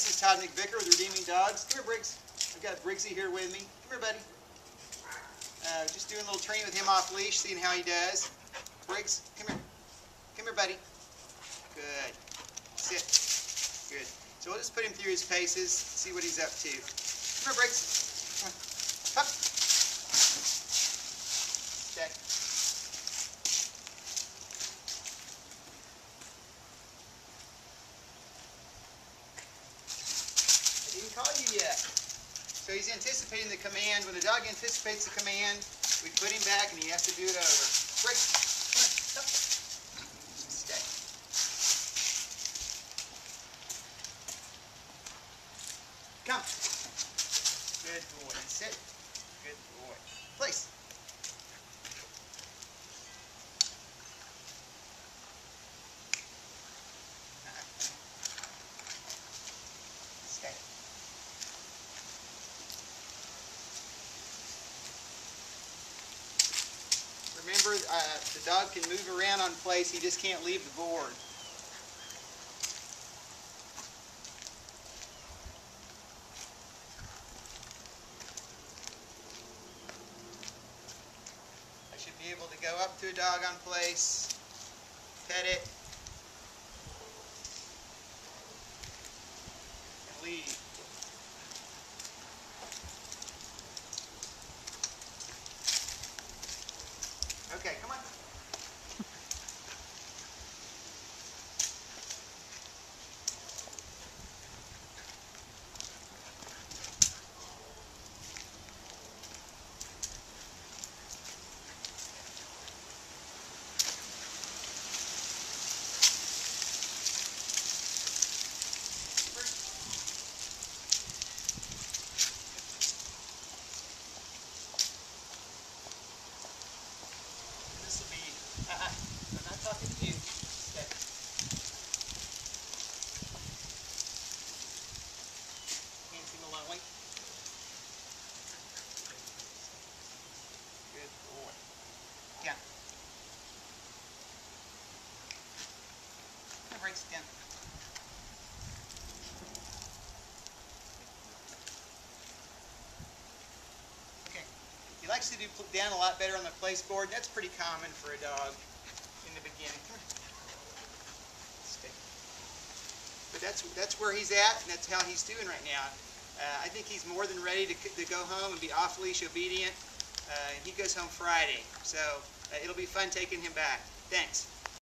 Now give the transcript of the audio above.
this is Todd McVicker with Redeeming Dogs. Come here, Briggs. I've got Brigsy here with me. Come here, buddy. Uh, just doing a little training with him off leash, seeing how he does. Briggs, come here. Come here, buddy. Good. Sit. Good. So we'll just put him through his paces, see what he's up to. Come here, Briggs. Come on. Up. You yet. So he's anticipating the command. When the dog anticipates the command, we put him back and he has to do it over. Come. Good boy. Sit. Remember, uh, the dog can move around on place, he just can't leave the board. I should be able to go up to a dog on place, pet it, and leave. Okay, come on. This will be. Uh, uh, I'm not talking to you. Stay. Can't seem lonely. Breaks down. Okay. He likes to do down a lot better on the place board. That's pretty common for a dog in the beginning. Come here. Stay. But that's that's where he's at, and that's how he's doing right now. Uh, I think he's more than ready to, to go home and be off leash obedient. Uh, he goes home Friday, so uh, it'll be fun taking him back. Thanks.